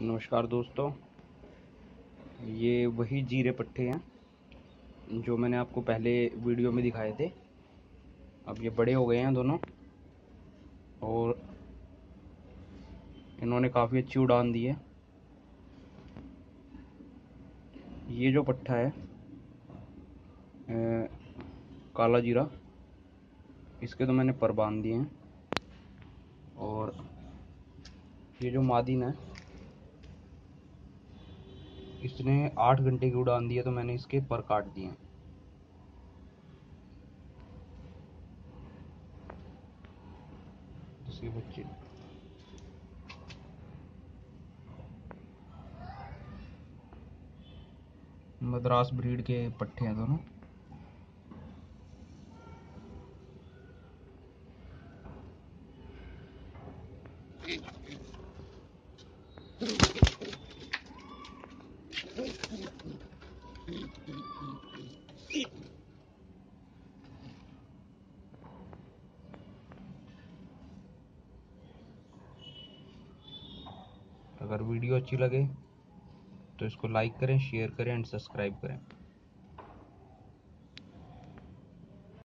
नमस्कार दोस्तों। ये वही जीरे पट्टे हैं जो मैंने आपको पहले वीडियो में दिखाए थे। अब ये बड़े हो गए हैं दोनों और इन्होंने काफ़ी अच्छी उड़ान दी है। ये जो पट्टा है ए, काला जीरा इसके तो मैंने पर बाँध दिए हैं। और ये जो मादिन है इसने आठ घंटे की उड़ान दी है तो मैंने इसके पर काट दिए हैं। बच्चे। मद्रास ब्रीड के पट्टे हैं दोनों। अगर वीडियो अच्छी लगे तो इसको लाइक करें शेयर करें एंड सब्सक्राइब करें।